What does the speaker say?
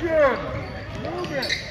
Action! Move it!